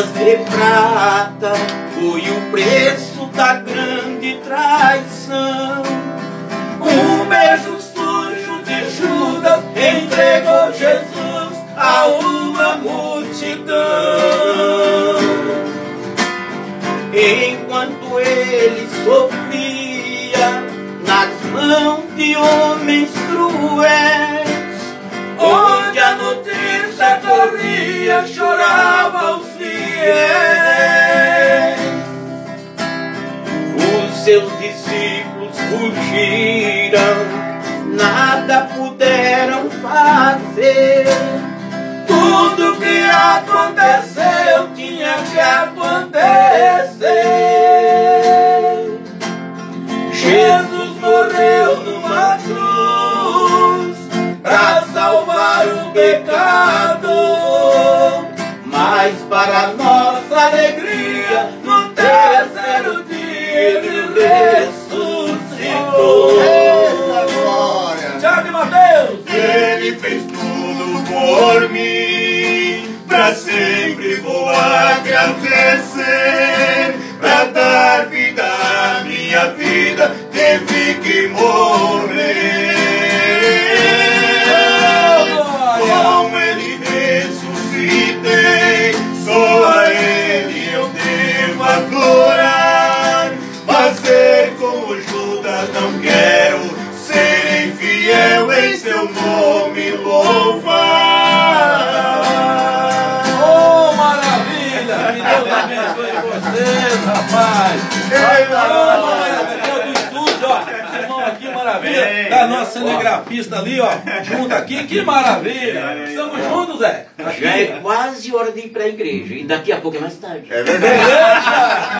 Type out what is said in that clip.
de prata foi o preço da grande traição. Um beijo sujo de Judas entregou Jesus a uma multidão. Enquanto ele sofria nas mãos de homens seus discípulos fugiram, nada puderam fazer. Tudo que aconteceu tinha que acontecer. Ele fez tudo por mim, pra sempre vou agradecer, pra dar vida à minha vida, teve que morrer. Como ele ressuscitei, só a ele eu devo adorar. Fazer como Judas não quero, ser em seu nome louvar. Oh, maravilha! Que Deus abençoe vocês, rapaz! Oh, maravilha! Do estúdio, ó! Irmão aqui, maravilha! Bem, Da nossa cinegrafista ali, ó! Junto aqui, que maravilha! Estamos juntos, Zé! Já é quase hora de ir para a igreja e daqui a pouco é mais tarde. É verdade.